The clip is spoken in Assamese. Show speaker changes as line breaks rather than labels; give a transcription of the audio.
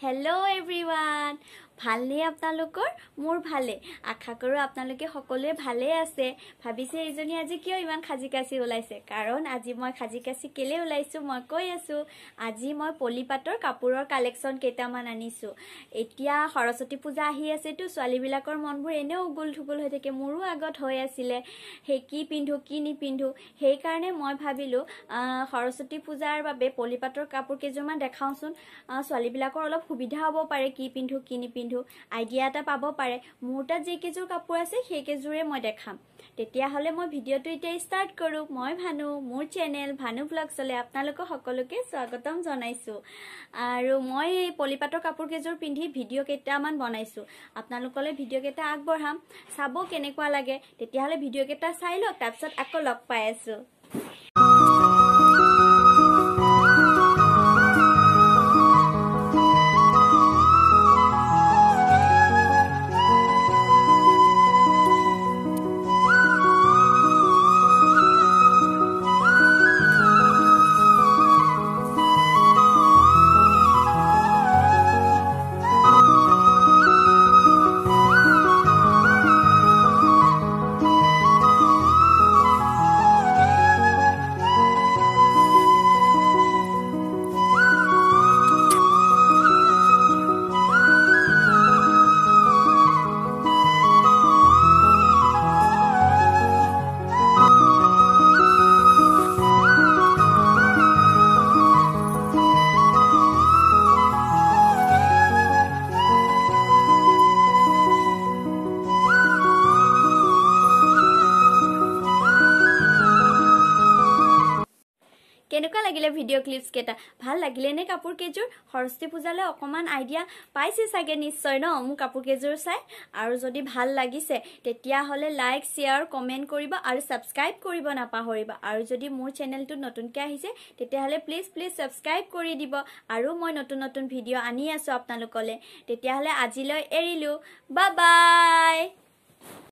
Hello everyone! ভালনে আপোনালোকৰ? মোৰ ভালে। আশা কৰোঁ আপোনালোকে সকলোৱে ভালেই আছে। ভাবিছে এইজনী আজি কিয় ইমান খাজি কাচি ওলাইছে? কাৰণ আজি মই খাজি কাচি কেলে ওলাইছোঁ মই কৈ আছোঁ। আজি মই পলিপাটৰ কাপোৰৰ কালেকশ্যন কেইটামান আনিছোঁ। এতিয়া সৰস্বতী পূজা আহি আছেতো ছোৱালীবিলাকৰ মনবোৰ এনেও উগুল থুগুল হৈ থাকে মোৰো আগত হৈ আছিলে। সেই কি পিন্ধো কি নিপিন্ধো? সেইকাৰণে মই ভাবিলোঁ সৰস্বতী পূজাৰ বাবে পলিপাটৰ কাপোৰ কেইযোৰমান দেখাওঁচোন। ছোৱালীবিলাকৰ অলপ সুবিধা হ'ব পাৰে কি পিন্ধো কি নিপিন্ধো। আইডিয়া এটা পাব পাৰে। মোৰ তাত যিকেইযোৰ কাপোৰ আছে সেইকেইযোৰে মই দেখাম। তেতিয়াহ'লে মই ভিডিঅ'টো এতিয়া ষ্টাৰ্ট কৰোঁ। মই ভানু মোৰ চেনেল ভানু ব্লগ চলে আপোনালোকক সকলোকে স্বাগতম জনাইছোঁ। আৰু মই এই পলিপাটৰ কাপোৰকেইযোৰ পিন্ধি ভিডিঅ' কেইটামান বনাইছোঁ। আপোনালোকলৈ ভিডিঅ' কেইটা আগবঢ়াম। চাব কেনেকুৱা লাগে। তেতিয়াহ'লে ভিডিঅ' কেইটা চাই লওক তাৰপিছত আকৌ লগ পাই আছোঁ। কেনেকুৱা লাগিলে ভিডিঅ' ক্লিপছ কেইটা? ভাল লাগিলে নে কাপোৰ কেইযোৰ? সৰস্বতী পূজালৈ অকণমান আইডিয়া পাইছে চাগে নিশ্চয় ন? মোৰ কাপোৰ কেইযোৰ চাই। আৰু যদি ভাল লাগিছে তেতিয়াহ'লে লাইক শ্বেয়াৰ কমেণ্ট কৰিব আৰু ছাবস্ক্ৰাইব কৰিব নাপাহৰিব। আৰু যদি মোৰ চেনেলটোত নতুনকৈ আহিছে তেতিয়াহ'লে প্লিজ প্লিজ ছাবস্ক্ৰাইব কৰি দিব। আৰু মই নতুন নতুন ভিডিঅ' আনি আছোঁ আপোনালোকলৈ। তেতিয়াহ'লে আজিলৈ এৰিলোঁ। বা বাই